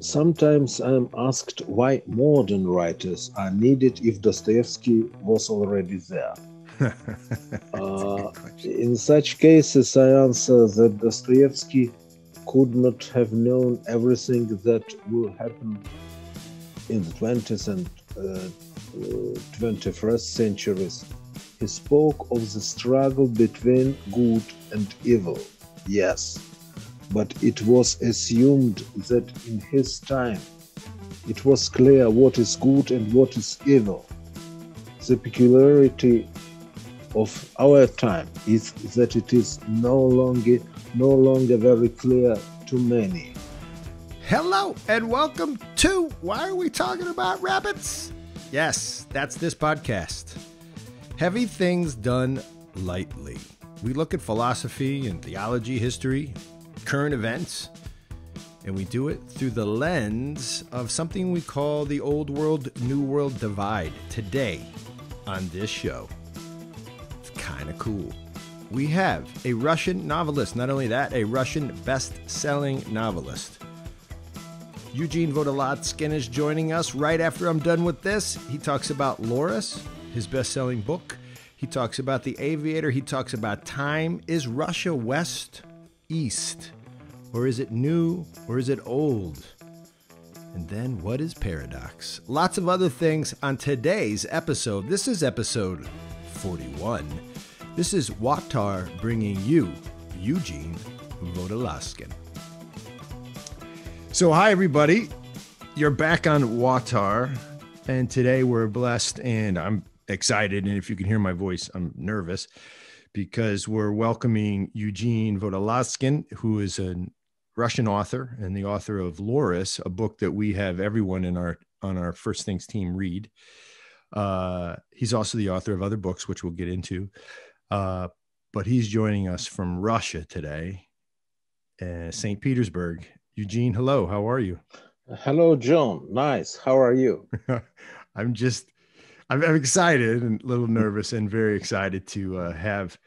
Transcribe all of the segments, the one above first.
Sometimes I'm asked why modern writers are needed if Dostoevsky was already there. uh, in such cases, I answer that Dostoevsky could not have known everything that will happen in the 20th and uh, 21st uh, centuries. He spoke of the struggle between good and evil, yes, but it was assumed that in his time it was clear what is good and what is evil. The peculiarity of our time is that it is no longer no longer very clear to many. Hello and welcome to Why Are We Talking About Rabbits? Yes, that's this podcast. Heavy things done lightly. We look at philosophy and theology, history, current events, and we do it through the lens of something we call the old world, new world divide today on this show It's kind of cool. We have a Russian novelist, not only that, a Russian best selling novelist. Eugene Vodolazkin is joining us right after I'm done with this. He talks about Laurus, his best selling book. He talks about The Aviator. He talks about time. Is Russia west, east? Or is it new? Or is it old? And then what is paradox? Lots of other things on today's episode. This is episode 41. This is WAWTAR bringing you Eugene Vodolazkin. So, hi, everybody. You're back on WAWTAR, and today we're blessed and I'm excited. And if you can hear my voice, I'm nervous because we're welcoming Eugene Vodolazkin, who is a Russian author and the author of Laurus, a book that we have everyone in our on our First Things team read. Uh, he's also the author of other books, which we'll get into. Uh, but he's joining us from Russia today, uh, St. Petersburg. Eugene, hello. How are you? Hello, John. Nice. How are you? I'm just, I'm, I'm, excited and a little nervous and very excited to uh, have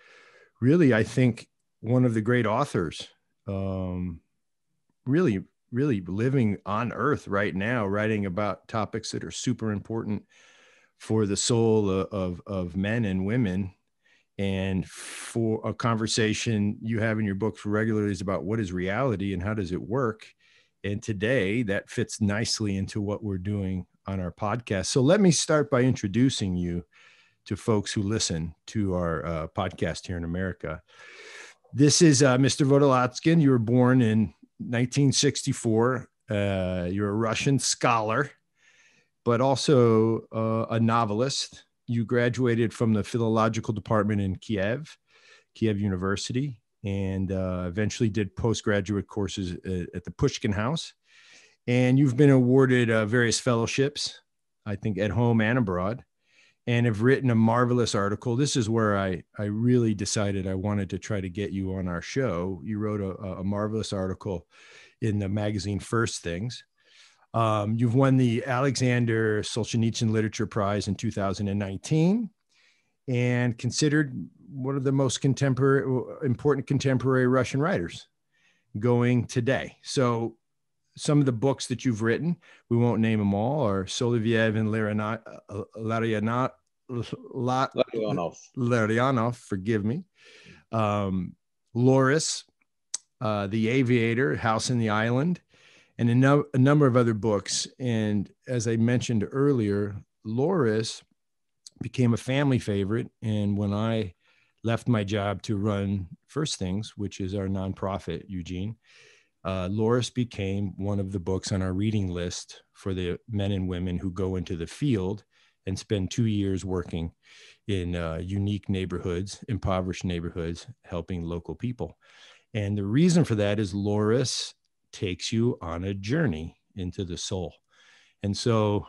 really, I think, one of the great authors, um, really, really living on earth right now, writing about topics that are super important for the soul of, of, of men and women. And for a conversation you have in your books regularly is about what is reality and how does it work. And today that fits nicely into what we're doing on our podcast. So let me start by introducing you to folks who listen to our uh, podcast here in america. This is uh, mr vodolazkin you were born in 1964 uh, you're a russian scholar but also uh, a novelist. You graduated from the philological department in Kiev, Kiev University, and uh, eventually did postgraduate courses at, at, the Pushkin House. And you've been awarded uh, various fellowships, I think at home and abroad, and have written a marvelous article. This is where I, I really decided I wanted to try to get you on our show. You wrote a, a marvelous article in the magazine First Things um, you've won the Alexander Solzhenitsyn Literature Prize in 2019 and considered one of the most contemporary, important contemporary Russian writers going today. So, some of the books that you've written, we won't name them all, are Soloviev and Larionov. Larionov. Larionov, forgive me. Um, Laurus, uh, The Aviator, House in the Island, and a, no, a number of other books. And as I mentioned earlier, Laurus became a family favorite. And when I left my job to run First Things, which is our nonprofit, Eugene, uh, Laurus became one of the books on our reading list for the men and women who go into the field and spend two years working in uh, unique neighborhoods, impoverished neighborhoods, helping local people. And the reason for that is Laurus takes you on a journey into the soul. And so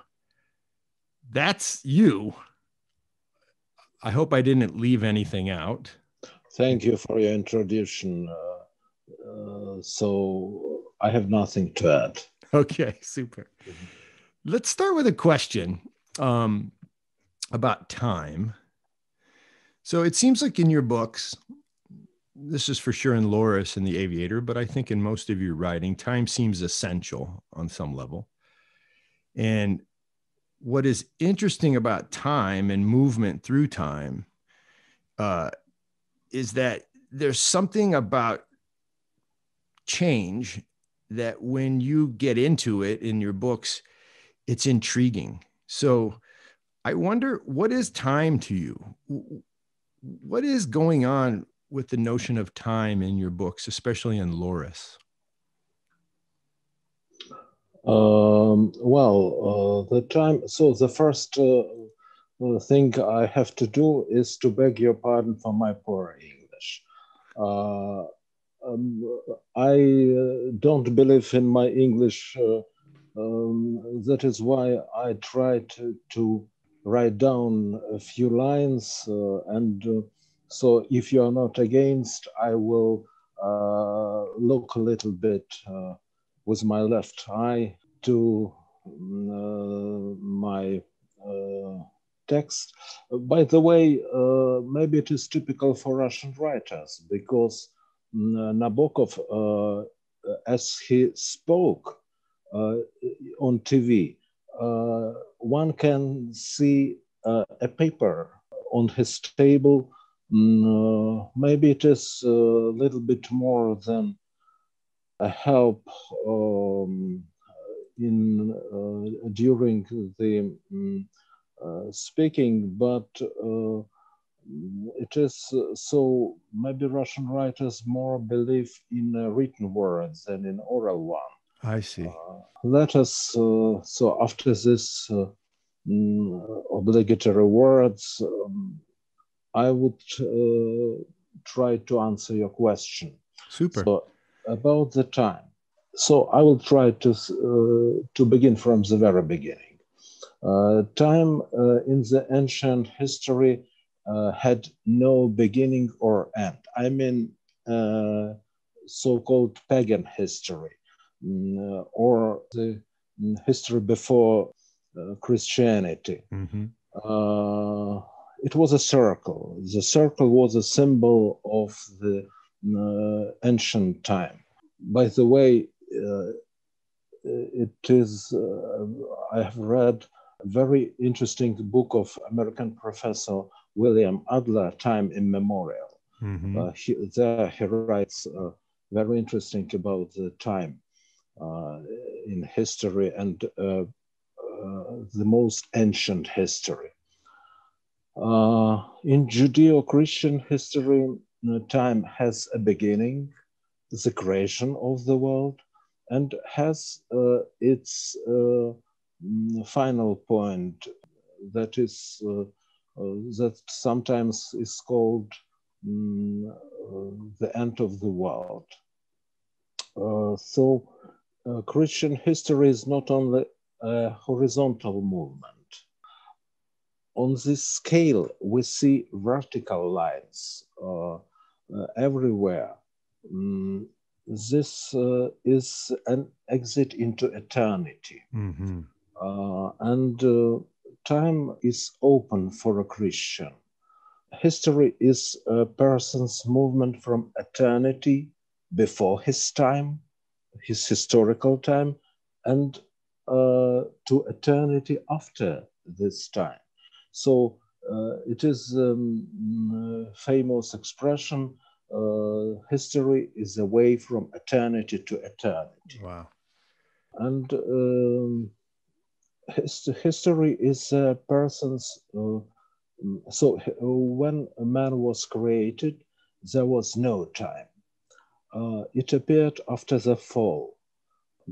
that's you. I hope I didn't leave anything out. Thank you for your introduction. Uh, uh, so I have nothing to add. Okay, super. Let's start with a question um, about time. So it seems like in your books, this is for sure in Laurus and the Aviator, but I think in most of your writing, time seems essential on some level. And what is interesting about time and movement through time uh, is that there's something about change that when you get into it in your books, it's intriguing. So I wonder what is time to you? What is going on with the notion of time in your books, especially in Laurus? Um, well, uh, the time. So the first uh, uh, thing I have to do is to beg your pardon for my poor English. Uh, um, I uh, don't believe in my English. Uh, um, that is why I try to, to write down a few lines. and so, if you are not against, I will look a little bit with my left eye to uh, my uh, text. By the way, uh, maybe it is typical for Russian writers because mm, Nabokov, uh, as he spoke uh, on TV, uh, one can see a paper on his table. Mm, maybe it is a little bit more than a help um, in uh, during the um, speaking, but uh, it is so maybe Russian writers more believe in written words than in oral one. I see. let us so after this mm, obligatory words, um, I would uh, try to answer your question. Super. So about the time. So I will try to uh, to begin from the very beginning. Uh, time uh, in the ancient history uh, had no beginning or end. I mean, uh, so-called pagan history, mm, or the history before Christianity. Mm-hmm. it was a circle. The circle was a symbol of the ancient time. By the way, uh, it is, uh, I have read a very interesting book of American professor William Adler, Time Immemorial. Mm-hmm. Uh, he, there he writes very interesting about the time in history and the most ancient history. Uh, in Judeo Christian history, time has a beginning, the creation of the world, and has uh, its uh, mm, final point that is uh, that sometimes is called um, the end of the world. so Christian history is not only a horizontal movement. On this scale, we see vertical lines uh, uh, everywhere. Mm, this uh, is an exit into eternity. Mm-hmm. Uh, and uh, time is open for a Christian. History is a person's movement from eternity before his time, his historical time, and uh, to eternity after this time. So uh, it is a um, famous expression uh, history is a way from eternity to eternity. Wow. And um, his, history is a person's. Uh, so when a man was created, there was no time. Uh, it appeared after the fall.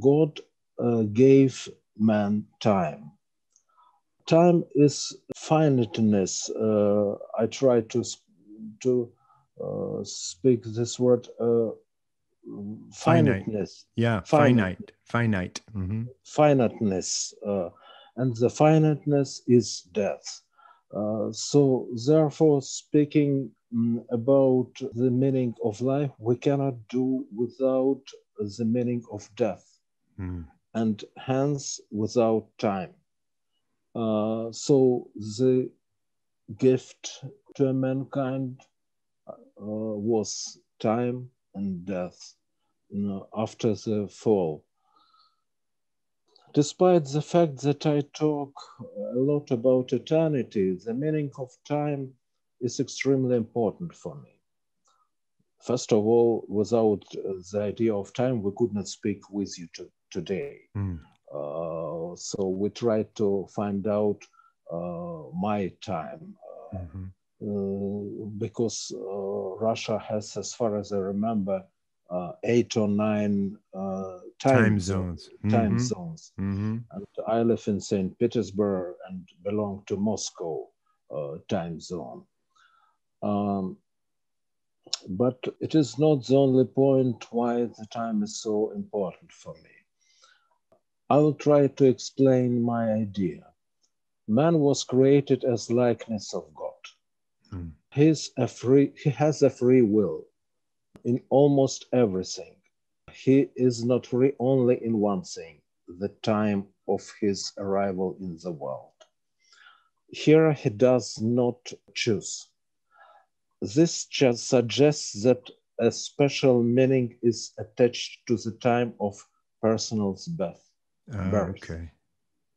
God uh, gave man time. Time is finiteness. Uh, I try to to uh, speak this word uh, finiteness. Yeah, finite, finite, mm-hmm. finiteness, uh, and the finiteness is death. Uh, so, therefore, speaking um, about the meaning of life, we cannot do without the meaning of death, mm. and hence without time. Uh, so, the gift to mankind uh, was time and death you know, after the fall. Despite the fact that I talk a lot about eternity, the meaning of time is extremely important for me. First of all, without the idea of time, we could not speak with you to, today. Mm. Uh, so we tried to find out uh, my time. Uh, mm-hmm. Uh, because uh, Russia has, as far as I remember, uh, eight or nine time, time, zones. Time mm-hmm. zones. Mm-hmm. And I live in St. Petersburg and belong to Moscow uh, time zone. Um, but it is not the only point why the time is so important for me. I will try to explain my idea. Man was created as likeness of God. Mm. He's a free, he has a free will in almost everything. He is not free only in one thing, the time of his arrival in the world. Here he does not choose. This just suggests that a special meaning is attached to the time of personal's birth. Uh, birth. Okay.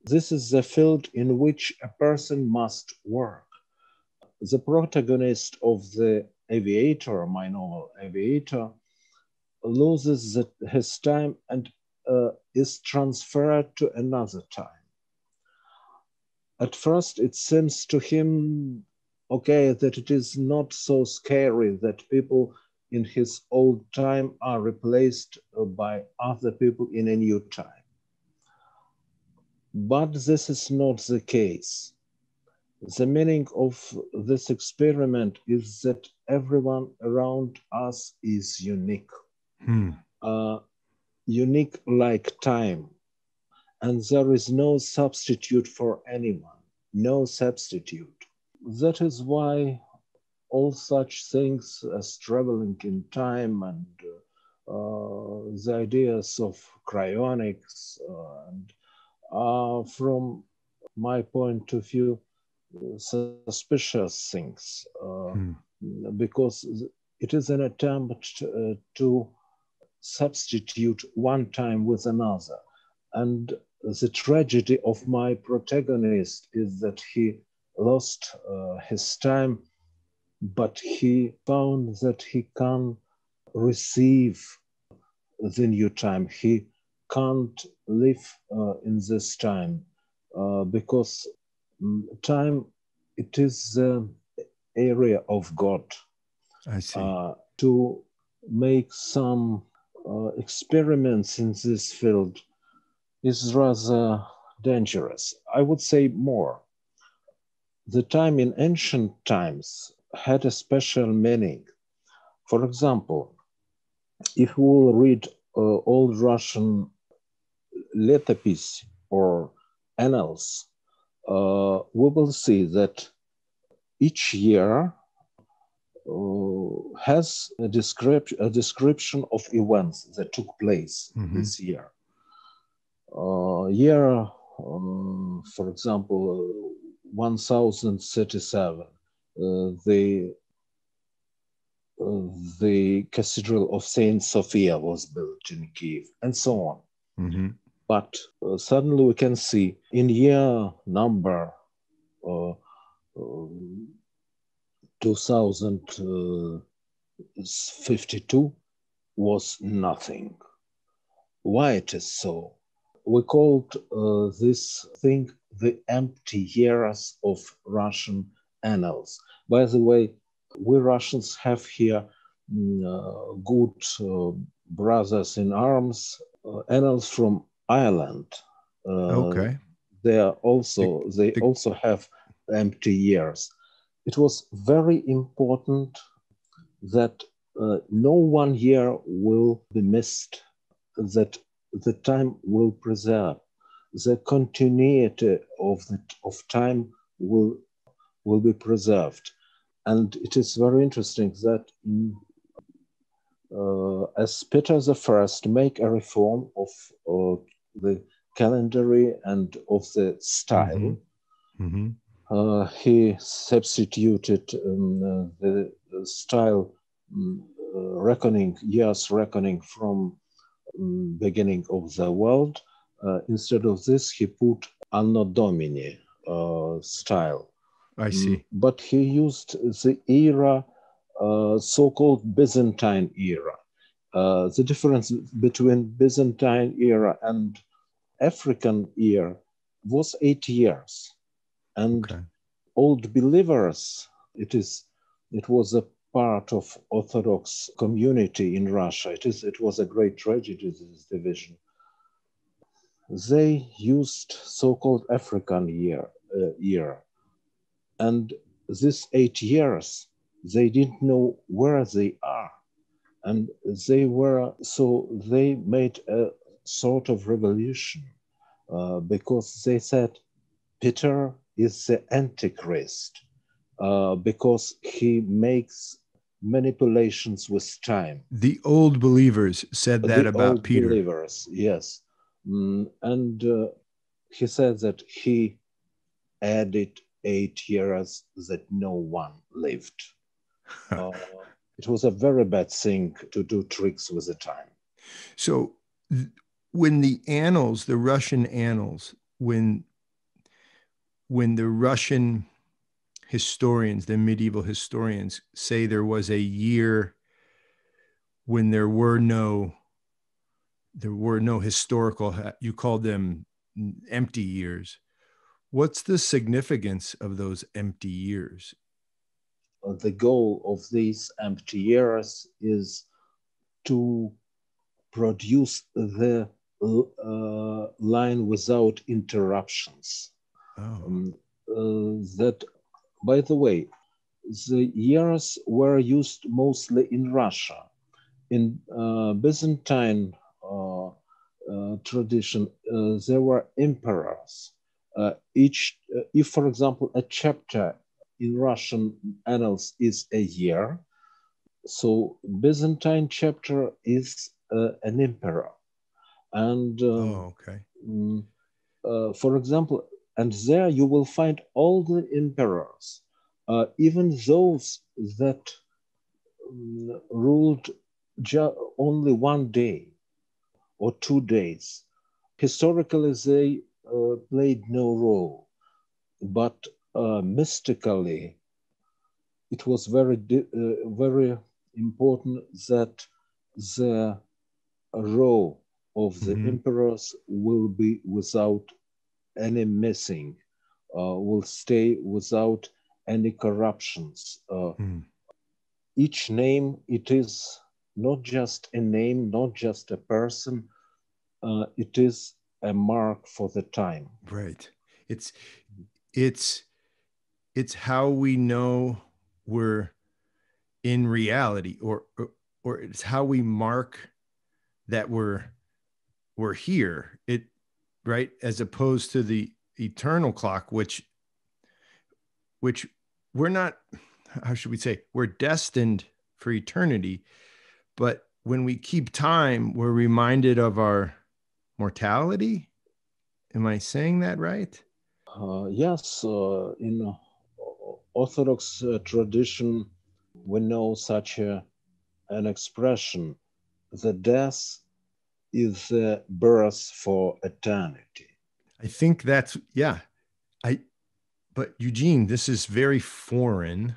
This is the field in which a person must work. The protagonist of the aviator, my novel Aviator, loses the, his time and uh, is transferred to another time. At first, it seems to him okay that it is not so scary that people in his old time are replaced uh, by other people in a new time. But this is not the case. The meaning of this experiment is that everyone around us is unique. Hmm. Uh, unique like time. And there is no substitute for anyone, no substitute. That is why all such things as traveling in time and uh, the ideas of cryonics uh, and uh, from my point of view, suspicious things. Uh, hmm because it is an attempt uh, to substitute one time with another. And the tragedy of my protagonist is that he lost uh, his time, but he found that he can receive the new time. He can't live uh, in this time uh, because mm, time it is uh, area of God. I see. Uh, to make some uh, experiments in this field is rather dangerous. I would say more. The time in ancient times had a special meaning. For example, if we will read uh, old Russian letopis or annals, uh, we will see that each year has a, description, a description of events that took place mm-hmm. this year. Uh, year, um, for example, 1037, uh, the uh, the Cathedral of Saint Sophia was built in Kiev, and so on. Mm-hmm. But uh, suddenly we can see in year number uh, 2052 was nothing. Why it is so? We called uh, this thing the empty years of Russian annals. By the way, we Russians have here mm, uh, good uh, brothers in arms, uh, annals from Ireland. Uh, okay. They are also the, they also have empty years. It was very important that uh, no one year will be missed, that the time will preserve, the continuity of, the, of time will, will be preserved. And it is very interesting that in, uh, as Peter I make a reform of uh, the calendar and of the style, mm-hmm. Mm-hmm uh, he substituted um, uh, the style um, uh, reckoning years reckoning from um, beginning of the world. Uh, instead of this, he put Anno Domini uh, style. I see. Mm, but he used the era, uh, so-called Byzantine era. Uh, the difference between Byzantine era and African era was eight years, and okay. old believers. It is. It was a part of Orthodox community in Russia. It is. It was a great tragedy. This division. They used so-called African year uh, year, and this eight years they didn't know where they are and they were so they made a sort of revolution uh, because they said Peter is the Antichrist uh, because he makes manipulations with time. The old believers said that the about Peter. Believers, yes, mm, and uh, he said that he added eight years that no one lived. Uh, it was a very bad thing to do tricks with the time. So, when the annals, the Russian annals, when when the Russian historians, the medieval historians, say there was a year when there were no there were no historical you called them empty years what's the significance of those empty years the goal of these empty years is to produce the uh, line without interruptions. Oh. Um, uh, that, by the way, the years were used mostly in Russia. In uh, Byzantine uh, uh, tradition, uh, there were emperors. each, if, for example, a chapter in Russian annals is a year. So Byzantine chapter is uh, an emperor. And um, oh, okay. Um, uh, for example, and there you will find all the emperors, uh, even those that um, ruled only one day or two days. Historically, they uh, played no role, but uh, mystically, it was very, uh, very important that the row of the mm-hmm. emperors will be without any missing, uh, will stay without any corruptions. Mm. Each name, it is not just a name, not just a person, uh, it is a mark for the time. Right. It's, it's, it's how we know we're in reality or, or or it's how we mark that we're we're here it right? As opposed to the eternal clock which which we're not how should we say we're destined for eternity. But when we keep time we're reminded of our mortality. Am i saying that right? Uh, yes uh, in Orthodox uh, tradition, we know such a, an expression the death is the birth for eternity. I think that's, yeah. I, but Eugene, this is very foreign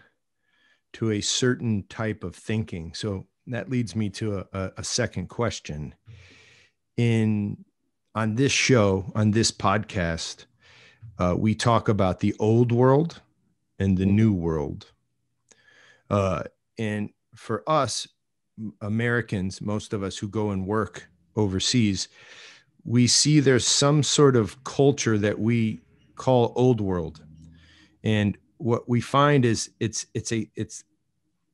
to a certain type of thinking. So that leads me to a, a second question. In on this show, on this podcast, uh, we talk about the old world and the new world. Uh, and for us Americans, most of us who go and work overseas, we see there's some sort of culture that we call old world. And what we find is it's it's a it's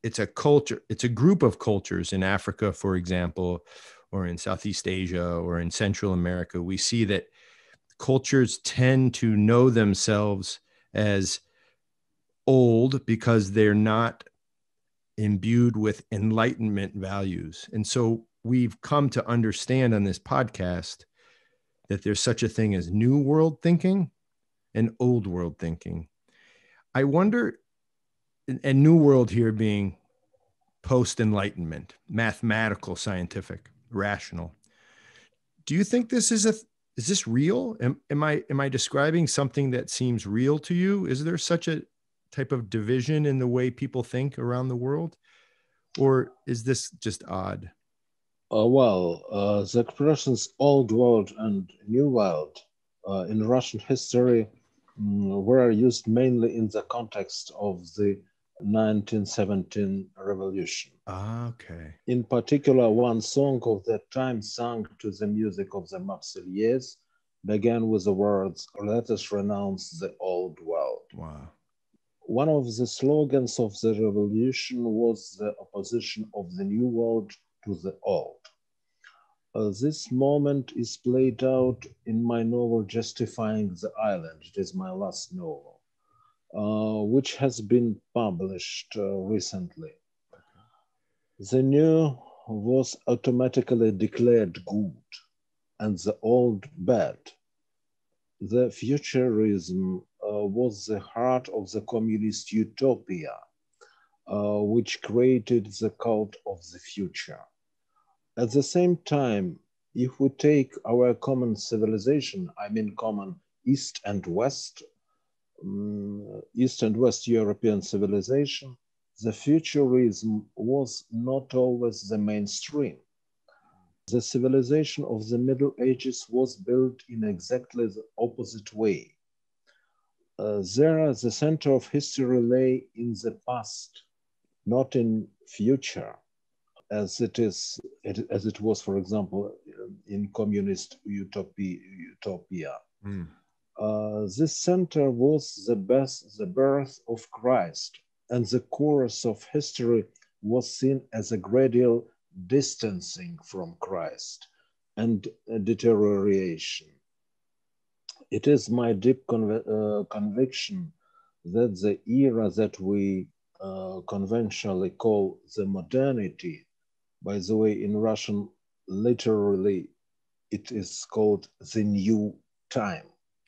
it's a culture, it's a group of cultures in Africa, for example, or in Southeast Asia or in Central America. We see that cultures tend to know themselves as old because they're not imbued with enlightenment values. And so we've come to understand on this podcast that there's such a thing as new world thinking and old world thinking. I wonder, and new world here being post enlightenment, mathematical, scientific, rational. Do you think this is a is this real? Am, am I am I describing something that seems real to you? Is there such a type of division in the way people think around the world, or is this just odd? Uh, well, uh, the expressions "old world" and "new world" uh, in Russian history um, were used mainly in the context of the 1917 revolution. Ah, okay. In particular, one song of that time sung to the music of the Marseillaise began with the words, let us renounce the old world. Wow. One of the slogans of the revolution was the opposition of the new world to the old. Uh, this moment is played out in my novel Justifying the Island. It is my last novel. Uh, which has been published uh, recently. The new was automatically declared good and the old bad. The futurism uh, was the heart of the communist utopia, uh, which created the cult of the future. At the same time, if we take our common civilization, I mean common East and West um, East and West European civilization, the futurism was not always the mainstream. The civilization of the Middle Ages was built in exactly the opposite way. Uh, there, the center of history lay in the past, not in future, as it is, as it was, for example, in communist utopia. utopia. Mm. Uh, this center was the, best, the birth of Christ, and the course of history was seen as a gradual distancing from Christ and deterioration. It is my deep conv uh, conviction that the era that we uh, conventionally call the modernity, by the way, in Russian, literally, it is called the new time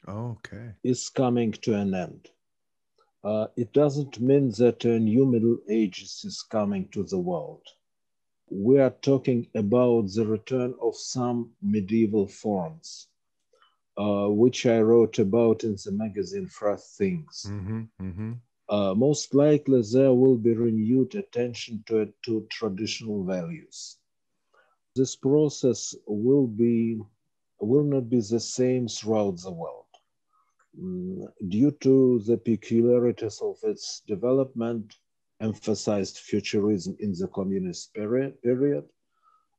okay. is coming to an end. Uh, it doesn't mean that a new Middle Ages is coming to the world. We are talking about the return of some medieval forms, uh, which I wrote about in the magazine First Things. Mm-hmm, mm-hmm. Uh, most likely, there will be renewed attention to, to traditional values. This process will be will not be the same throughout the world. Mm, due to the peculiarities of its development, emphasized futurism in the communist period, period,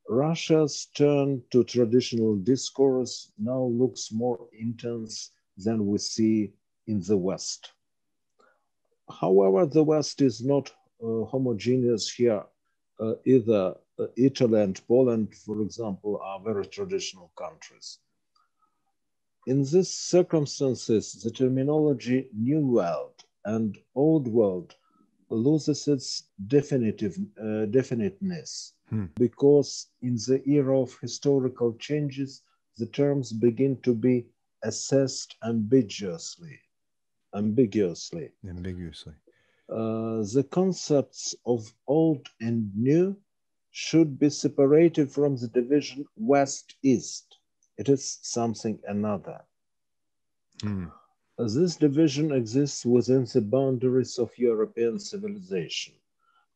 Russia's turn to traditional discourse now looks more intense than we see in the West. However, the West is not uh, homogeneous here. Uh, either uh, Italy and Poland, for example, are very traditional countries. In these circumstances, the terminology New World and Old World loses its definitive, uh, definiteness hmm. because in the era of historical changes, the terms begin to be assessed ambiguously. Ambiguously. Ambiguously. Uh, the concepts of old and new should be separated from the division West East it is something another. Mm. This division exists within the boundaries of European civilization,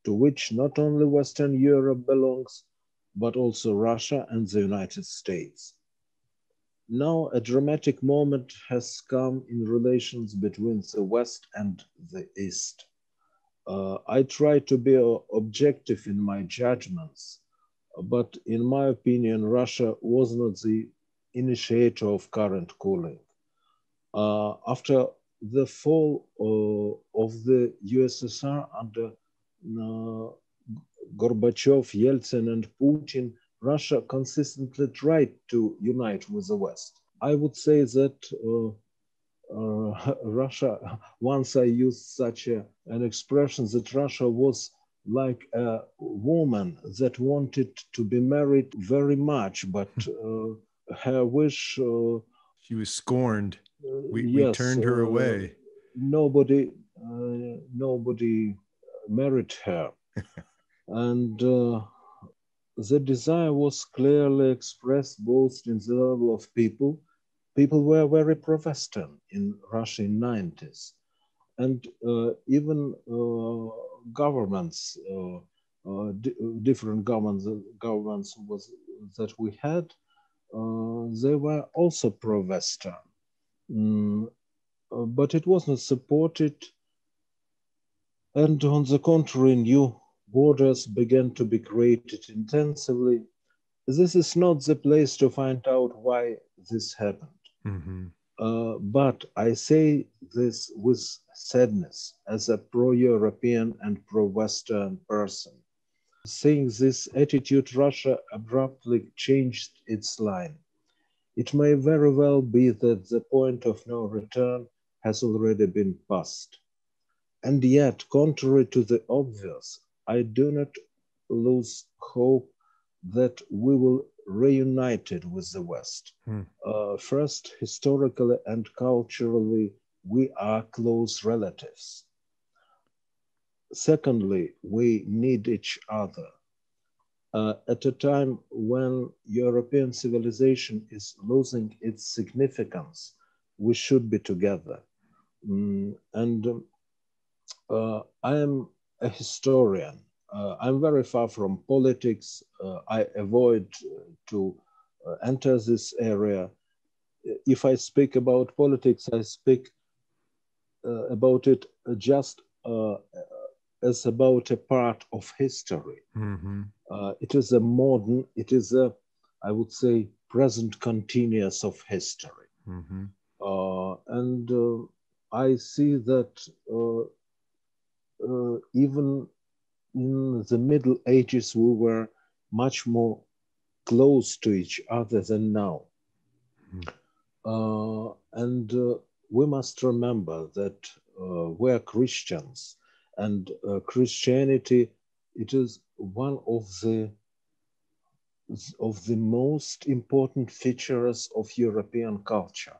to which not only Western Europe belongs, but also Russia and the United States. Now, a dramatic moment has come in relations between the West and the East. Uh, I try to be objective in my judgments, but in my opinion, Russia was not the initiator of current cooling. Uh, after the fall uh, of the USSR under uh, Gorbachev, Yeltsin, and Putin, Russia consistently tried to unite with the West. I would say that uh, uh, Russia, once I used such a, an expression, that Russia was like a woman that wanted to be married very much, but uh, her wish. Uh, she was scorned. We, yes, we turned her uh, away. Nobody, uh, nobody married her. And uh, the desire was clearly expressed both in the level of people. People were very pro-Western in Russia in 90s. And uh, even uh, governments, uh, uh, different governments, governments was, that we had, uh, they were also pro-Western. Mm, but it wasn't supported. And on the contrary, new borders began to be created intensively. This is not the place to find out why this happened. Mm-hmm. Uh, but I say this with sadness as a pro European and pro Western person. Seeing this attitude, Russia abruptly changed its line. It may very well be that the point of no return has already been passed. And yet, contrary to the obvious, I do not lose hope that we will reunited with the West. Hmm. Uh, first, historically and culturally, we are close relatives. Secondly, we need each other. Uh, at a time when European civilization is losing its significance, we should be together. Mm, and um, uh, I am a historian. Uh, I'm very far from politics. Uh, I avoid uh, to uh, enter this area. If I speak about politics, I speak about it just as about a part of history. Mm-hmm. it is a modern, it is a, I would say, present continuous of history. Mm-hmm. and I see that uh, uh, even in the Middle Ages, we were much more close to each other than now. Mm. Uh, and uh, we must remember that uh, we're Christians, and uh, Christianity it is one of the of the most important features of European culture.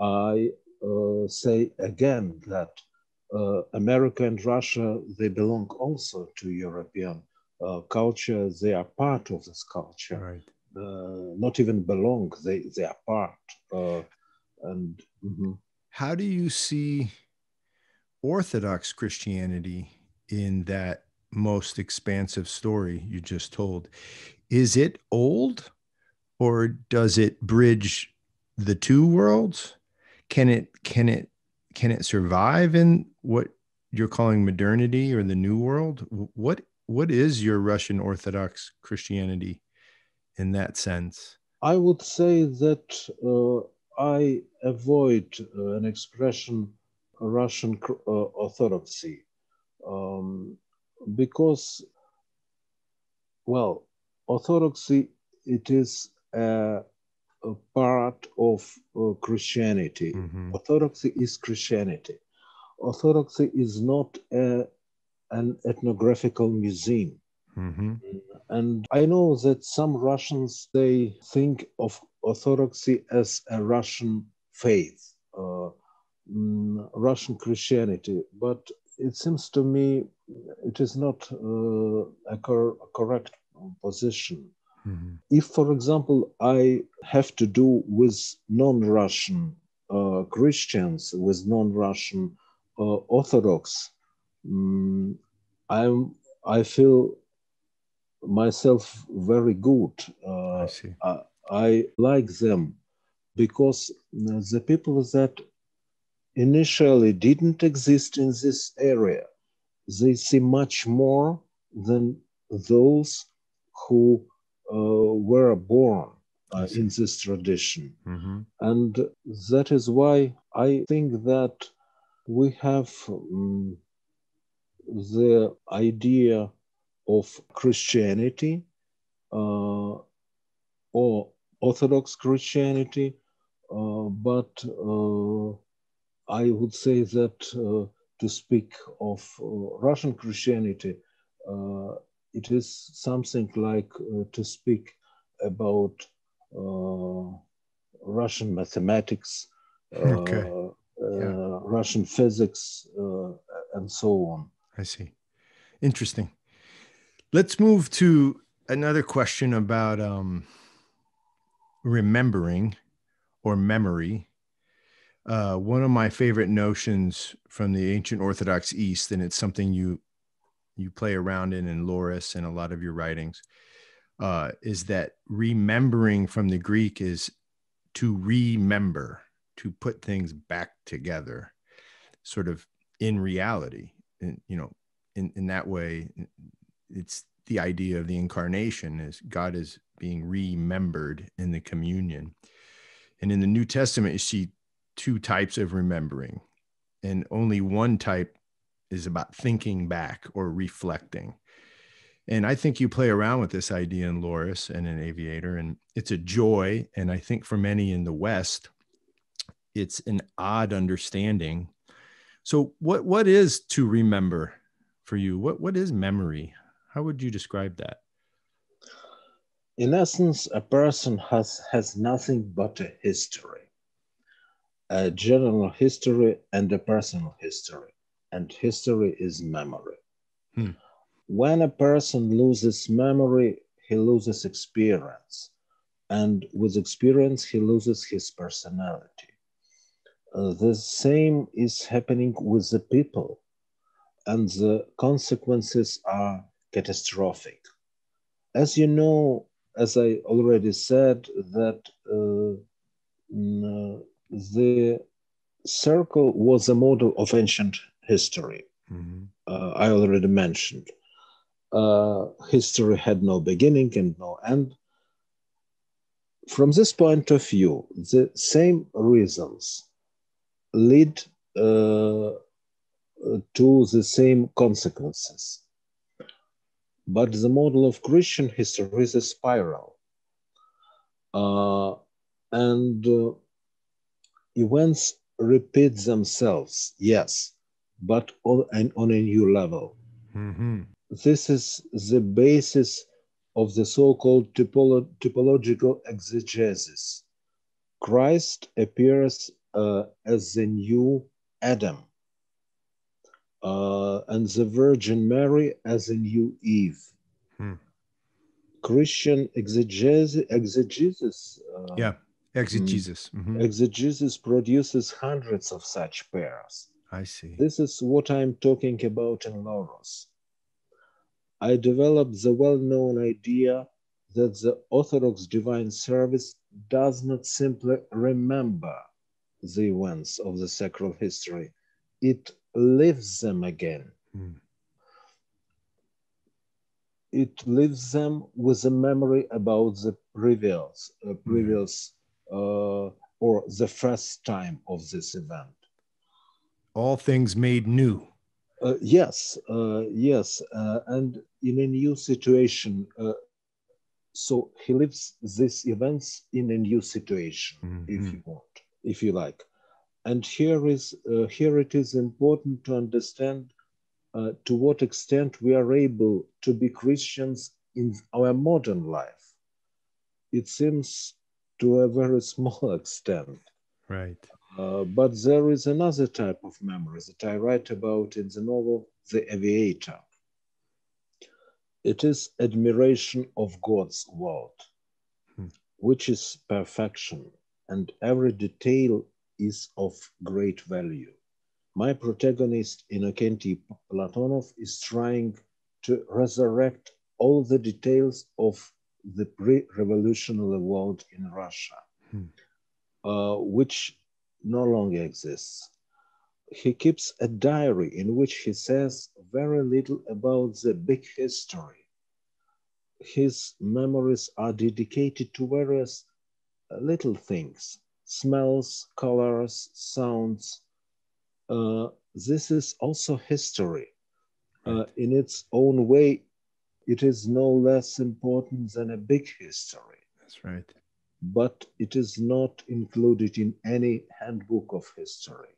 I uh, say again that uh, America and Russia, they belong also to European uh, culture. They are part of this culture. Right. Uh, not even belong, they, they are part. Uh, and mm-hmm. how do you see Orthodox Christianity in that most expansive story you just told? Is it old or does it bridge the two worlds? can it can it can it survive in what you're calling modernity or the new world? What what is your russian orthodox christianity in that sense? I would say that uh, i avoid uh, an expression russian uh, orthodoxy um, because well orthodoxy it is a a part of uh, Christianity. Mm-hmm. Orthodoxy is Christianity. Orthodoxy is not a, an ethnographical museum. Mm-hmm. And I know that some Russians they think of Orthodoxy as a Russian faith, uh, mm, Russian Christianity, but it seems to me it is not uh, a, cor- a correct position. Mm-hmm. If, for example, I have to do with non Russian uh, Christians, with non Russian uh, Orthodox, um, I'm, I feel myself very good. Uh, I, see. I, I like them because the people that initially didn't exist in this area, they see much more than those who were born uh, in this tradition. Mm-hmm. And that is why I think that we have um, the idea of Christianity uh, or Orthodox Christianity, uh, but uh, I would say that uh, to speak of Russian Christianity, it is something like uh, to speak about uh, Russian mathematics, uh, okay. yeah. Russian physics, and so on. I see. Interesting. Let's move to another question about um, remembering or memory. Uh, one of my favorite notions from the ancient Orthodox East, and it's something you you play around in in Laurus and a lot of your writings, uh, is that remembering from the Greek is to remember, to put things back together, sort of in reality. And, you know, in, in that way, it's the idea of the incarnation is God is being remembered in the communion. And in the New Testament, you see two types of remembering, and only one type is about thinking back or reflecting. And I think you play around with this idea in Laurus and in Aviator, and it's a joy. And I think for many in the West, it's an odd understanding. So, what what is to remember for you? What what is memory? How would you describe that? In essence, a person has has nothing but a history, a general history and a personal history, and history is memory. Hmm. When a person loses memory, he loses experience, and with experience, he loses his personality. Uh, the same is happening with the people, and the consequences are catastrophic. As you know, as I already said, that uh, mm, the circle was a model of ancient history. Mm-hmm. Uh, I already mentioned. Uh, history had no beginning and no end. From this point of view, the same reasons lead uh, to the same consequences. But the model of Christian history is a spiral. Uh, and uh, events repeat themselves, yes, but on, and on a new level. Mm-hmm. This is the basis of the so called typolo- typological exegesis. Christ appears uh, as the new Adam uh, and the Virgin Mary as a new Eve. Hmm. Christian exegesis, exegesis uh, yeah, exegesis. Mm-hmm. Exegesis produces hundreds of such pairs. I see. This is what I'm talking about in Laurus. I developed the well known idea that the Orthodox divine service does not simply remember the events of the sacral history, it lives them again. Mm. It leaves them with a memory about the previous, uh, hmm. previous mm. uh, or the first time of this event. All things made new. Uh, yes, uh, yes, uh, and in a new situation. Uh, so he lives these events in a new situation, mm-hmm. if you want, if you like. And here is uh, here it is important to understand uh, to what extent we are able to be Christians in our modern life. It seems to a very small extent. Right. Uh, but there is another type of memory that I write about in the novel The Aviator. It is admiration of God's world, hmm. which is perfection, and every detail is of great value. My protagonist, Innokenty Platonov, is trying to resurrect all the details of the pre-revolutionary world in Russia, hmm. uh, which no longer exists. He keeps a diary in which he says very little about the big history. His memories are dedicated to various uh, little things smells, colors, sounds. Uh, this is also history. Uh, in its own way, it is no less important than a big history. That's right. But it is not included in any handbook of history.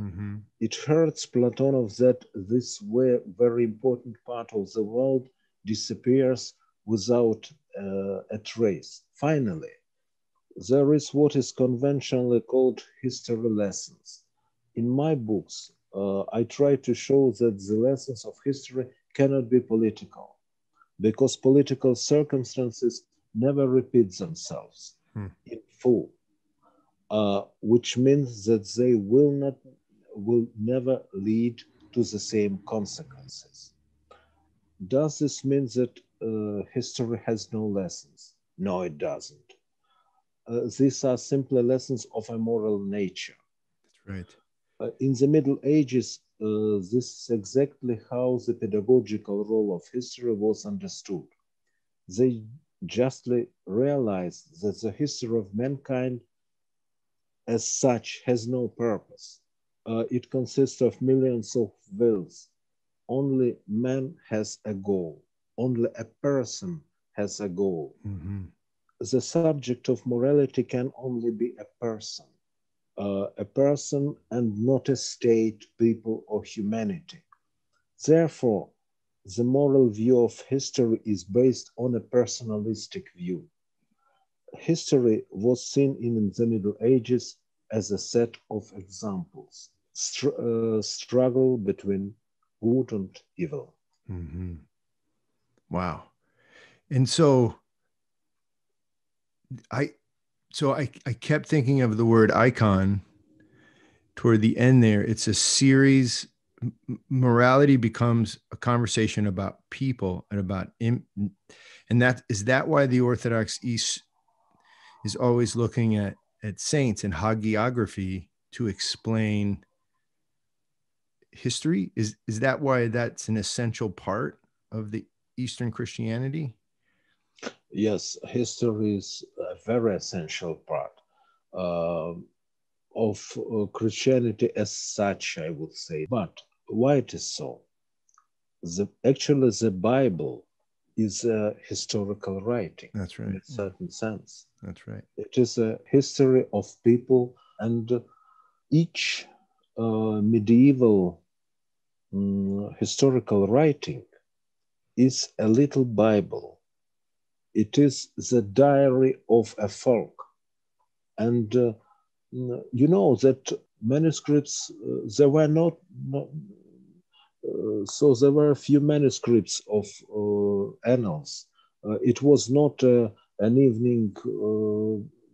Mm-hmm. It hurts Platonov that this very important part of the world disappears without uh, a trace. Finally, there is what is conventionally called history lessons. In my books, uh, I try to show that the lessons of history cannot be political. because political circumstances never repeat themselves hmm. in full, uh, which means that they will not will never lead to the same consequences. Does this mean that uh, history has no lessons? No, it doesn't. Uh, these are simply lessons of a moral nature. That's right. Uh, in the Middle Ages, uh, this is exactly how the pedagogical role of history was understood. They justly realize that the history of mankind as such has no purpose. Uh, it consists of millions of wills. Only man has a goal. Only a person has a goal. Mm-hmm. The subject of morality can only be a person uh, a person and not a state, people, or humanity. Therefore, the moral view of history is based on a personalistic view. History was seen in the Middle Ages as a set of examples, str uh, struggle between good and evil. Mm-hmm. Wow. And so I so I, I kept thinking of the word icon toward the end there. It's a series. Morality becomes a conversation about people and about, and that is that why the Orthodox East is always looking at, at saints and hagiography to explain history? Is, is that why that's an essential part of the Eastern Christianity? yes, history is a very essential part uh, of uh, Christianity as such, I would say. But why it is so? The, actually, the Bible is a historical writing. That's right. In a certain sense. That's right. It is a history of people, and each uh, medieval um, historical writing is a little Bible it is the diary of a folk. And uh, you know that manuscripts, uh, there were not, not uh, so there were a few manuscripts of uh, annals. Uh, it was not uh, an evening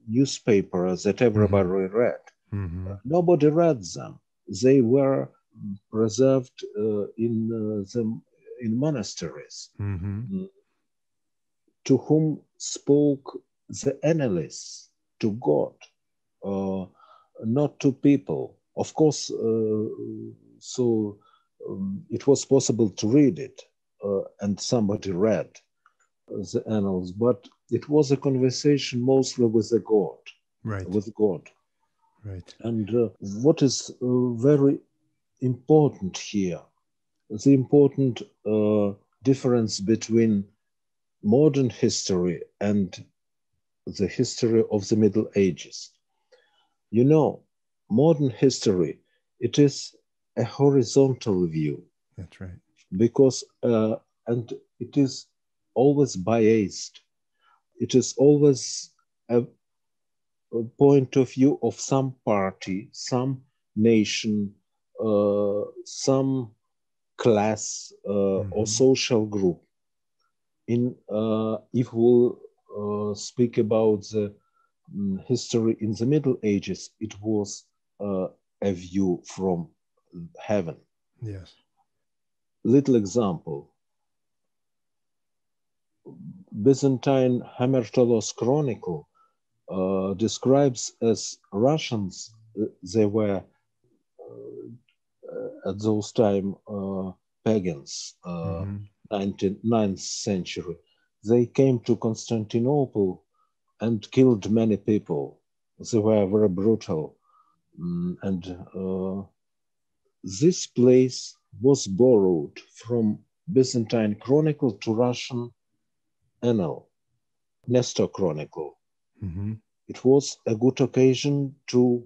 newspaper that everybody mm-hmm. read. Mm-hmm. nobody read them. They were preserved in the in monasteries. Mm-hmm. Mm to whom spoke the annalists, to God, uh, not to people. Of course, uh, so um, it was possible to read it, uh, and somebody read the annals, but it was a conversation mostly with the God, right? With God, right. And uh, what is uh, very important here, the important uh, difference between modern history and the history of the Middle Ages. You know, modern history, it is a horizontal view. That's right. Because, uh, and it is always biased. It is always a, a point of view of some party, some nation, uh, some class uh, mm-hmm. or social group in uh, if we'll uh, speak about the um, history in the Middle Ages, it was uh, a view from heaven. Yes. Little example. Byzantine Hamartolos Chronicle uh, describes as Russians, uh, they were uh, at those time pagans. Mm-hmm 19th century. They came to Constantinople and killed many people. They were very brutal. Mm, and uh, this place was borrowed from Byzantine Chronicle to Russian Annal, Nestor Chronicle. Mm-hmm. It was a good occasion to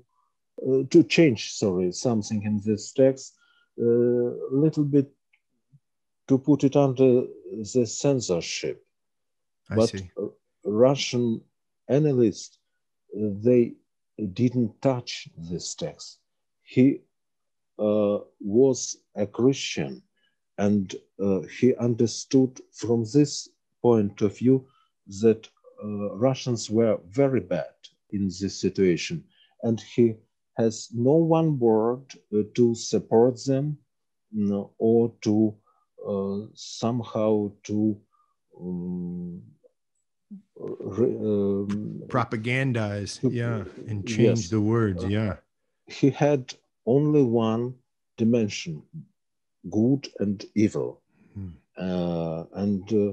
uh, to change, sorry, something in this text, a uh, little bit to put it under the censorship. I but see. Russian annalists, they didn't touch this text. He uh, was a Christian and uh, he understood from this point of view that uh, Russians were very bad in this situation, and he has no one word uh, to support them no, or to uh, somehow to um, um, propagandize, yeah, and change yes. the words, yeah. He had only one dimension good and evil. Hmm. Uh, and uh,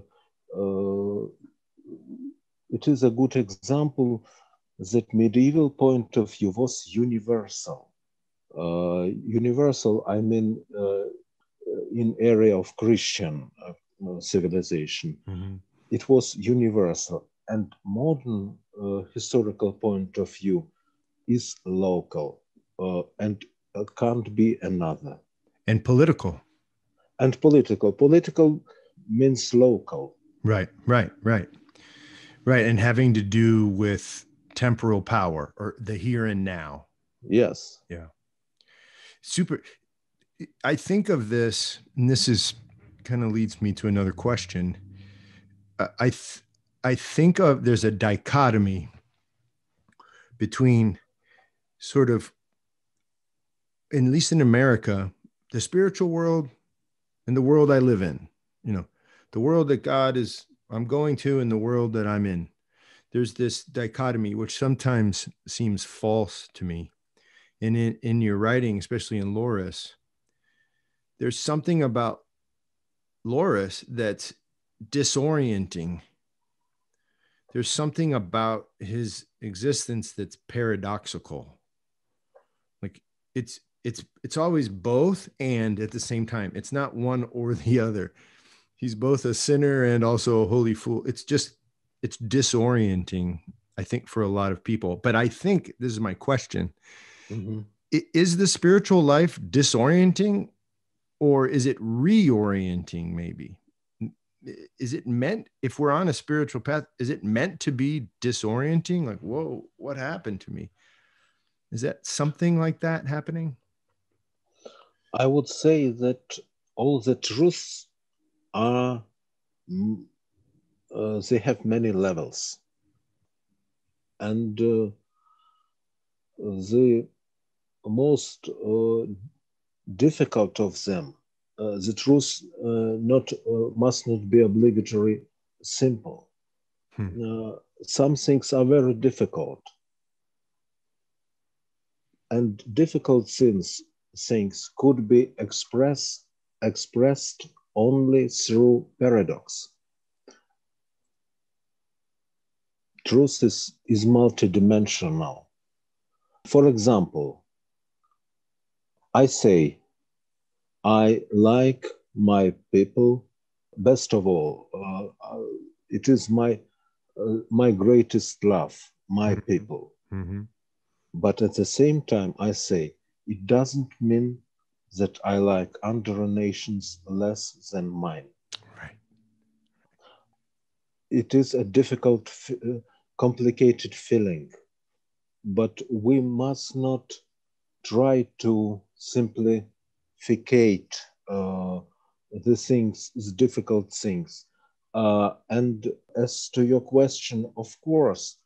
uh, it is a good example that medieval point of view was universal. Uh, universal, I mean, uh, in area of Christian uh, civilization. Mm-hmm. It was universal. And modern uh, historical point of view is local uh, and uh, can't be another and political. And political. Political means local. Right, right, right. Right. And having to do with temporal power or the here and now. Yes. Yeah. Super. I think of this, and this is kind of leads me to another question. I th- I think of there's a dichotomy between sort of, at least in America, the spiritual world and the world I live in, you know, the world that God is, I'm going to, and the world that I'm in. There's this dichotomy, which sometimes seems false to me. And in, in your writing, especially in Laurus, there's something about Laurus that's disorienting. There's something about his existence that's paradoxical. Like it's it's it's always both and at the same time. It's not one or the other. He's both a sinner and also a holy fool. It's just it's disorienting i think for a lot of people. But i think this is my question. Mm-hmm. is the spiritual life disorienting or is it reorienting maybe is it meant if we're on a spiritual path is it meant to be disorienting? Like whoa what happened to me? Is that something like that happening? I would say that all the truths are, uh, they have many levels. And uh, the most uh, difficult of them, the truth uh, not, uh, must not be obligatory simple. Hmm. some things are very difficult. And difficult things things could be expressed expressed only through paradox. Truth is, is multidimensional. For example, I say, I like my people best of all. Uh, uh, it is my, uh, my greatest love, my mm-hmm. people. Mm-hmm. But at the same time, I say, it doesn't mean that I like other nations less than mine. Right. It is a difficult, uh, complicated feeling, but we must not try to simplificate uh, the things, the difficult things. Uh, and as to your question, of course,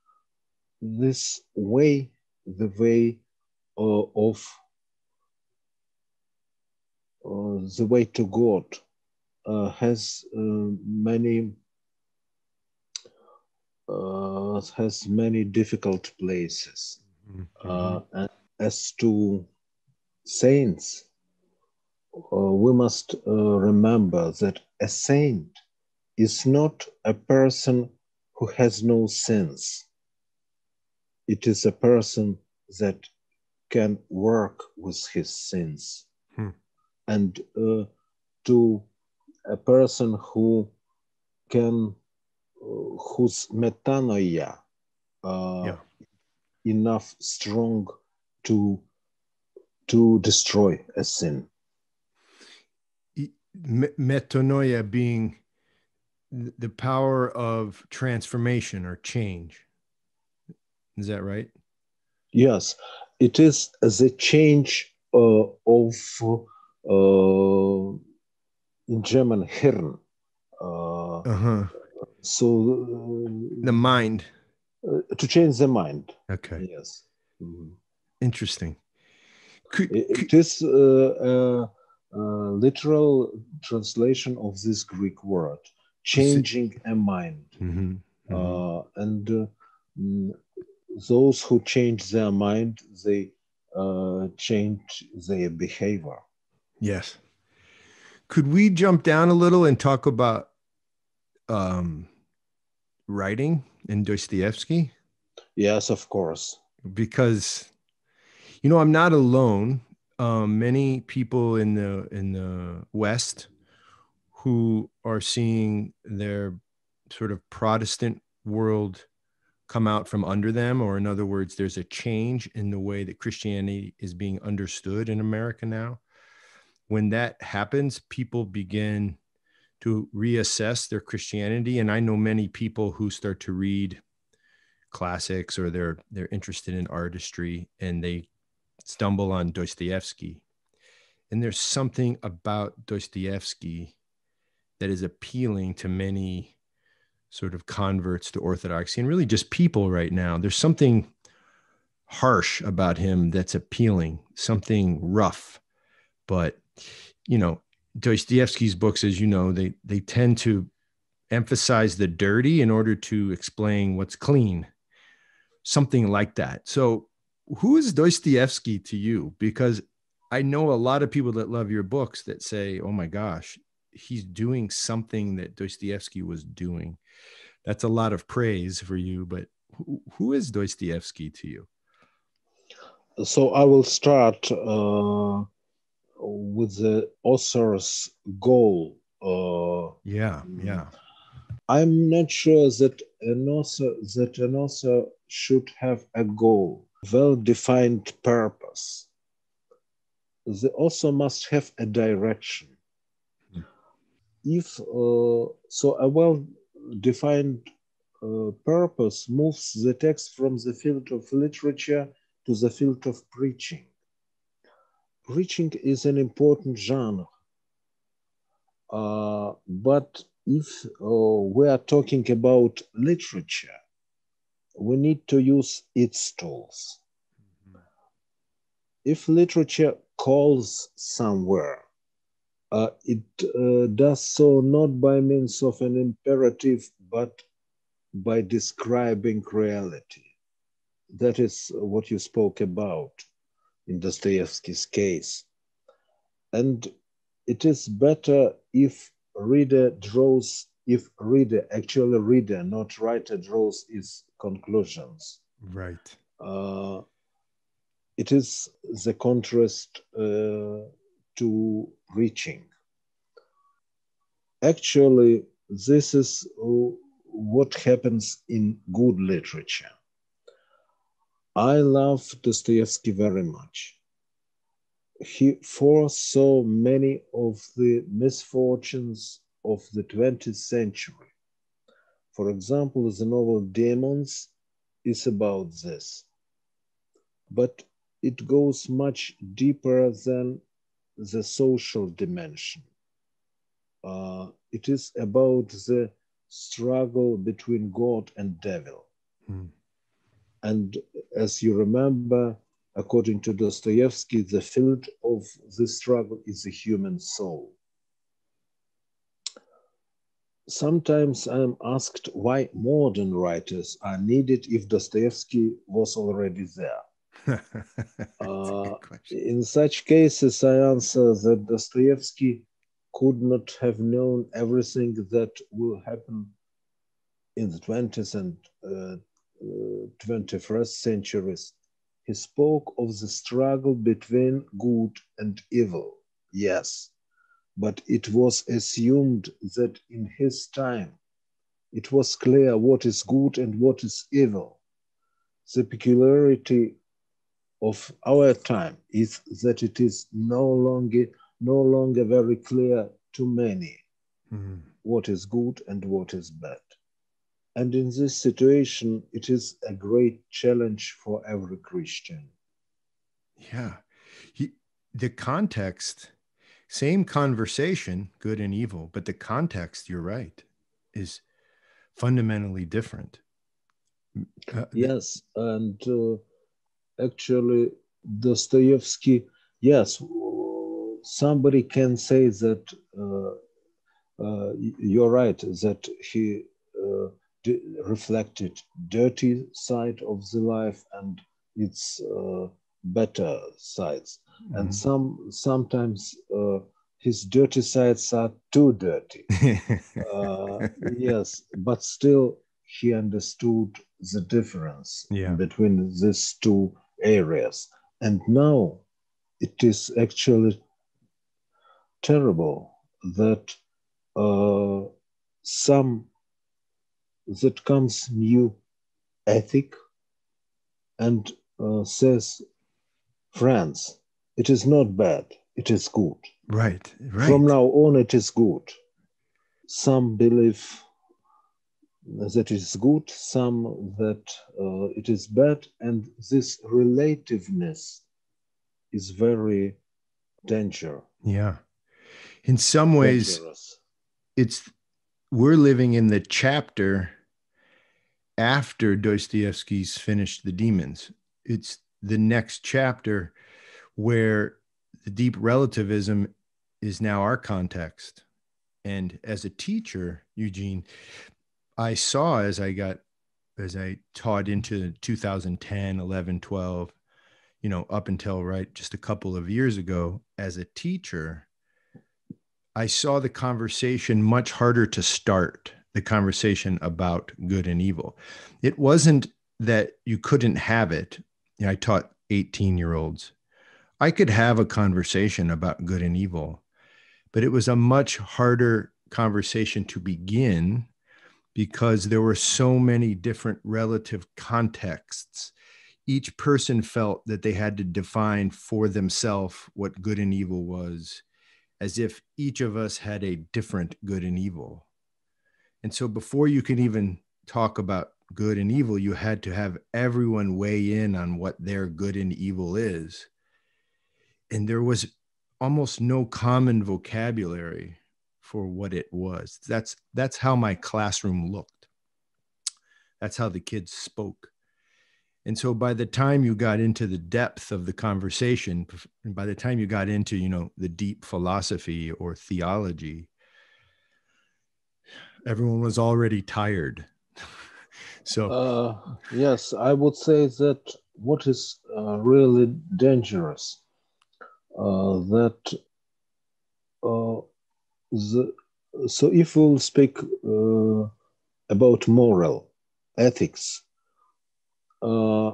this way, the way uh, of uh, the way to God uh, has uh, many has many difficult places. Mm-hmm. and as to saints, we must remember that a saint is not a person who has no sins. It is a person that can work with his sins and uh, to a person who can uh, whose metanoia uh, yeah. enough strong to to destroy a sin metanoia being the power of transformation or change is that right yes it is the change uh, of uh, in German, Hirn. Uh, uh-huh. So uh, the mind. Uh, to change the mind. Okay. Yes. Mm-hmm. Interesting. Could, it, could... it is a, a, literal translation of this Greek word, changing a mind. Mm-hmm. Mm-hmm. Uh, and uh, mm, those who change their mind, they uh, change their behavior. Yes. Could we jump down a little and talk about um, writing in Dostoevsky? Yes, of course. Because, you know, I'm not alone. Um, many people in the in the West who are seeing their sort of Protestant world come out from under them, or in other words, there's a change in the way that Christianity is being understood in America now. When that happens, people begin to reassess their Christianity. And I know many people who start to read classics or they're they're interested in artistry and they stumble on Dostoevsky. And there's something about Dostoevsky that is appealing to many sort of converts to orthodoxy and really just people right now. There's something harsh about him that's appealing, something rough. But, you know, Dostoevsky's books, as you know, they they tend to emphasize the dirty in order to explain what's clean. Something like that. So who is Dostoevsky to you? Because I know a lot of people that love your books that say, oh my gosh, he's doing something that Dostoevsky was doing. That's a lot of praise for you, but who, who is Dostoevsky to you? So I will start uh, with the author's goal. Uh, yeah, yeah. I'm not sure that an author that an author should have a goal, well-defined purpose. they also must have a direction if uh, so a well-defined uh, purpose moves the text from the field of literature to the field of preaching. Preaching is an important genre, uh, but if uh, we are talking about literature, we need to use its tools. Mm -hmm. If literature calls somewhere, uh, it uh, does so not by means of an imperative, but by describing reality. That is what you spoke about in Dostoevsky's case. And it is better if reader draws, if reader, actually reader, not writer, draws his conclusions. Right. Uh, it is the contrast uh, to reaching. Actually, this is what happens in good literature. I love Dostoevsky very much. He foresaw many of the misfortunes of the 20th century. For example, the novel Demons is about this. But it goes much deeper than the social dimension. Uh, it is about the struggle between God and devil. Mm. And as you remember, according to Dostoevsky, the field of this struggle is the human soul. Sometimes I'm asked why modern writers are needed if Dostoevsky was already there. uh, in such cases, I answer that Dostoevsky could not have known everything that will happen in the 20th and uh, uh, 21st centuries. He spoke of the struggle between good and evil, yes, but it was assumed that in his time it was clear what is good and what is evil. The peculiarity of our time is that it is no longer no longer very clear to many mm-hmm. what is good and what is bad. And in this situation, it is a great challenge for every Christian. Yeah. He, the context same conversation, good and evil, but the context, you're right, is fundamentally different. Uh, yes, and uh, actually, Dostoevsky, yes, somebody can say that uh, uh you're right that he uh, reflected dirty side of the life and its uh, better sides, mm-hmm. and some sometimes his dirty sides are too dirty. yes, but still he understood the difference yeah. between these two areas. And now it is actually terrible that uh, some that comes new ethic and uh, says France, it is not bad, it is good. Right, right. From now on, it is good. Some believe that it is good, some that uh, it is bad, and this relativeness is very danger. Yeah, in some ways, dangerous. it's we're living in the chapter after Dostoevsky's finished the demons. It's the next chapter where the deep relativism is now our context. And as a teacher, Eugene, I saw as I got as I taught into 2010, 11, 12, you know, up until right just a couple of years ago as a teacher, I saw the conversation much harder to start the conversation about good and evil. It wasn't that you couldn't have it. You know, I taught 18 year olds. I could have a conversation about good and evil, but it was a much harder conversation to begin because there were so many different relative contexts. Each person felt that they had to define for themselves what good and evil was, as if each of us had a different good and evil. And so before you can even talk about good and evil, you had to have everyone weigh in on what their good and evil is. And there was almost no common vocabulary for what it was. That's that's how my classroom looked. That's how the kids spoke. And so by the time you got into the depth of the conversation, and by the time you got into, you know, the deep philosophy or theology, everyone was already tired. so uh, yes, I would say that what is uh, really dangerous that uh, the, so if we'll speak uh, about moral ethics, uh,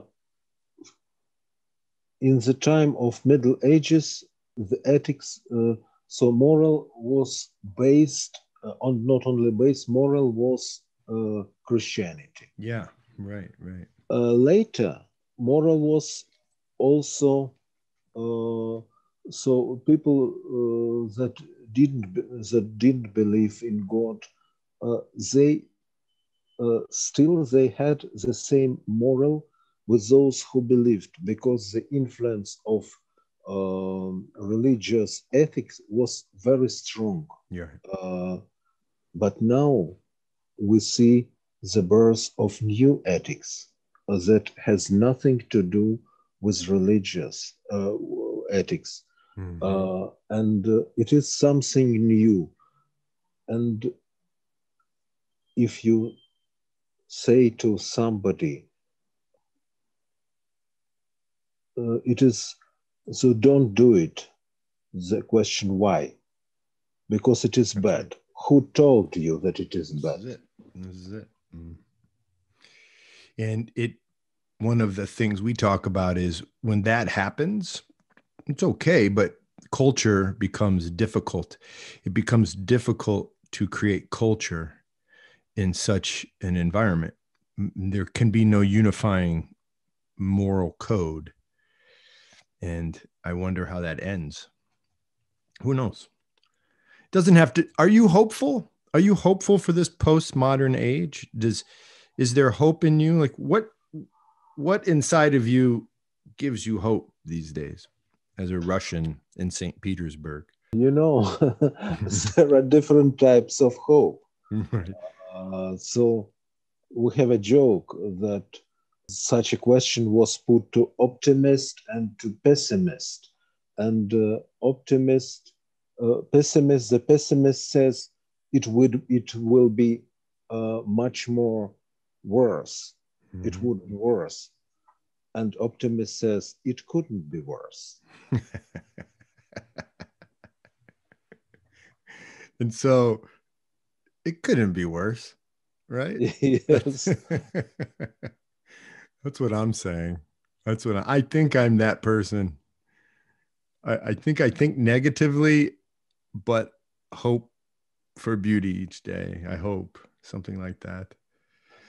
in the time of Middle Ages, the ethics, uh, so moral was based uh, on not only based, moral was uh, Christianity. Yeah, right, right. Uh, later, moral was also so people that didn't that didn't believe in God, uh, they uh, still they had the same moral with those who believed because the influence of um, religious ethics was very strong. Yeah. Uh, but now we see the birth of new ethics that has nothing to do with religious uh, ethics. Mm-hmm. Uh, and uh, it is something new. And if you say to somebody, uh, it is so don't do it, the question why? Because it is bad. Who told you that it is bad? This is it. This is it. Mm. And it, one of the things we talk about is when that happens, it's okay, but culture becomes difficult. It becomes difficult to create culture in such an environment. There can be no unifying moral code. And I wonder how that ends. Who knows? Doesn't have to. Are you hopeful? Are you hopeful for this postmodern age? Does is there hope in you? Like what what inside of you gives you hope these days? As a Russian in St. Petersburg? You know, there are different types of hope. Right. Uh, so we have a joke that such a question was put to optimist and to pessimist. And uh, optimist, uh, pessimist, the pessimist says it would it will be uh, much more worse. Mm-hmm. It would be worse. And optimist says it couldn't be worse. and so it couldn't be worse, right? yes. That's what I'm saying. That's what I, I think I'm that person. I, I think I think negatively, but hope for beauty each day. I hope something like that.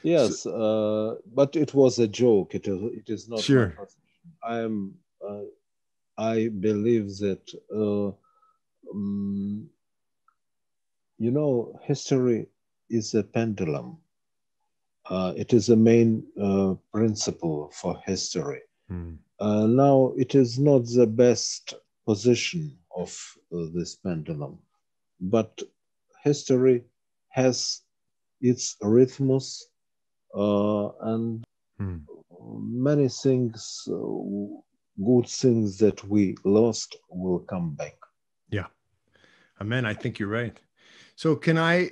Yes, so, uh, but it was a joke. It is. It is not. Sure. I am. Uh, I believe that. Uh, um, you know, history is a pendulum. Uh, it is a main uh, principle for history. Mm. now, it is not the best position of uh, this pendulum, but history has its rhythms uh, and mm. many things, good things that we lost will come back. Yeah. Amen. I think you're right. So can I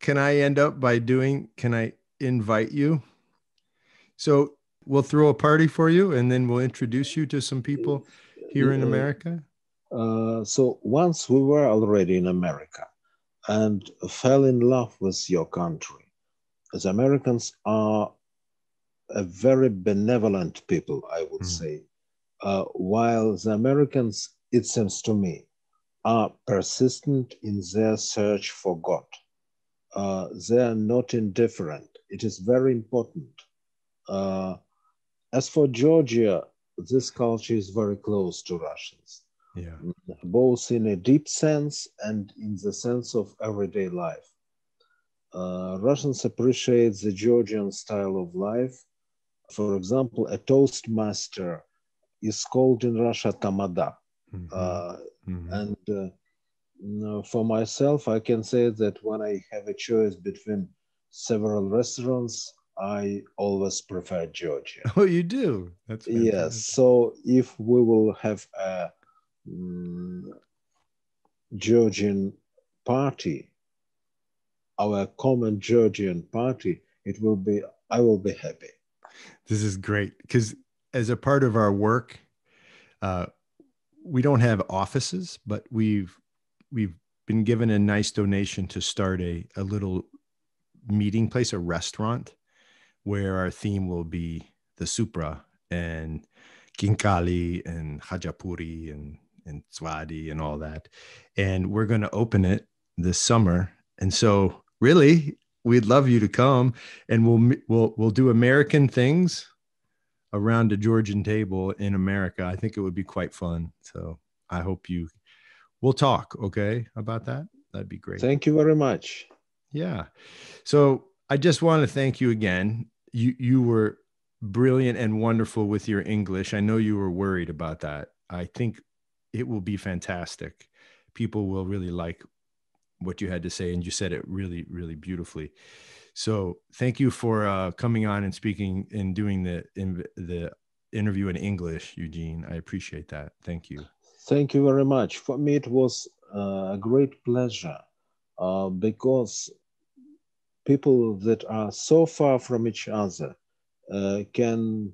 can I end up by doing can I invite you? So we'll throw a party for you and then we'll introduce you to some people here in America. Uh, so once we were already in America and fell in love with your country. As Americans are a very benevolent people, I would mm. say. Uh, while the Americans, it seems to me, are persistent in their search for God. Uh, they are not indifferent. It is very important. Uh, as for Georgia, this culture is very close to Russians, yeah. both in a deep sense and in the sense of everyday life. Uh, Russians appreciate the Georgian style of life. For example, a toastmaster is called in Russia tamada. Mm-hmm. Uh, mm-hmm. And uh, for myself, I can say that when I have a choice between several restaurants, I always prefer Georgia. Oh, you do? That's fantastic. yes. So if we will have a um, Georgian party, our common Georgian party, it will be. I will be happy. This is great because as a part of our work, uh, we don't have offices, but we've we've been given a nice donation to start a, a little meeting place, a restaurant, where our theme will be the Supra and Khinkali and Khachapuri and and Swadi and all that. And we're going to open it this summer. And so really we'd love you to come and we'll we'll we'll do American things around a Georgian table in America. I think it would be quite fun. So I hope you we'll talk, okay, about that. That'd be great. Thank you very much. Yeah. So I just want to thank you again. You you were brilliant and wonderful with your English. I know you were worried about that. I think it will be fantastic. People will really like what you had to say and you said it really really beautifully. So thank you for uh, coming on and speaking and doing the in, the interview in English, Eugene. I appreciate that. Thank you. Thank you very much. For me, it was uh, a great pleasure uh, because people that are so far from each other uh, can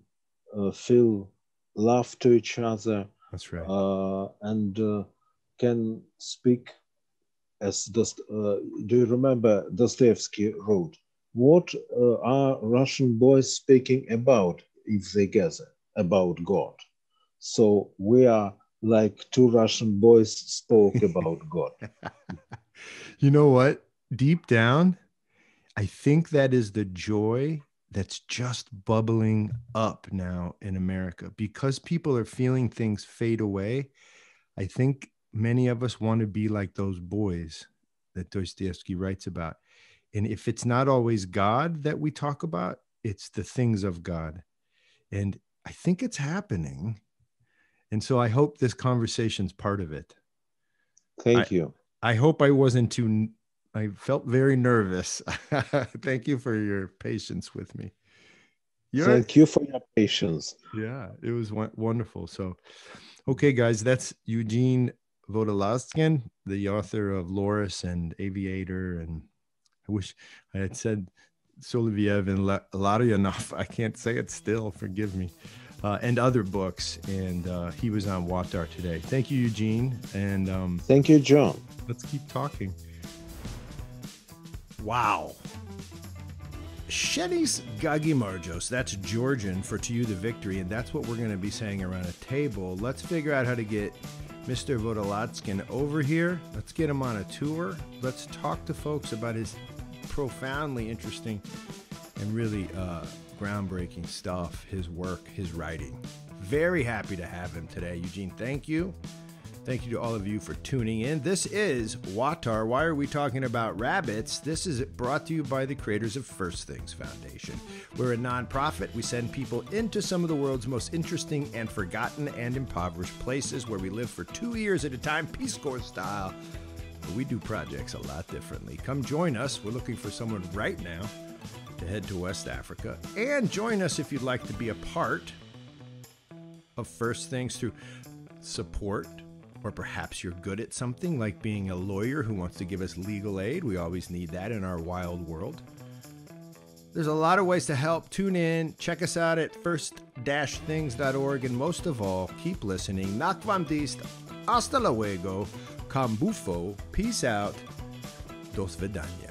uh, feel love to each other. That's right. Uh, and uh, can speak as Dost- do you remember Dostoevsky wrote? what uh, are Russian boys speaking about if they gather about God? So we are like two Russian boys spoke about God. you know what? Deep down, I think that is the joy that's just bubbling up now in America because people are feeling things fade away. I think many of us want to be like those boys that Dostoevsky writes about and if it's not always God that we talk about, it's the things of God. And I think it's happening. And so I hope this conversation's part of it. Thank I, you. I hope I wasn't too. I felt very nervous. Thank you for your patience with me. You're, Thank you for your patience. Yeah, it was wonderful. So, okay, guys, that's Eugene Vodolazkin, the author of Laurus and Aviator. And I wish I had said Soloviev and Larionov. I can't say it still. Forgive me. Uh, and other books. And uh, he was on WAWTAR today. Thank you, Eugene. And um, thank you, John. Let's keep talking. Wow. Shenis Gagimarjos. That's Georgian for to you the victory, and that's what we're going to be saying around a table. Let's figure out how to get Mr. Vodolazkin over here. Let's get him on a tour. Let's talk to folks about his profoundly interesting and really uh, groundbreaking stuff, his work, his writing. Very happy to have him today. Eugene, thank you. Thank you to all of you for tuning in. This is WAWTAR. Why are we talking about rabbits? This is brought to you by the creators of First Things Foundation. We're a nonprofit. We send people into some of the world's most interesting and forgotten and impoverished places where we live for two years at a time, Peace Corps style. But we do projects a lot differently. Come join us. We're looking for someone right now to head to West Africa. And join us if you'd like to be a part of First Things through support or perhaps you're good at something like being a lawyer who wants to give us legal aid. We always need that in our wild world. There's a lot of ways to help. Tune in, check us out at first-things.org, and most of all, keep listening. Nakvamdist, hasta luego, cambufo, peace out, dos vidania.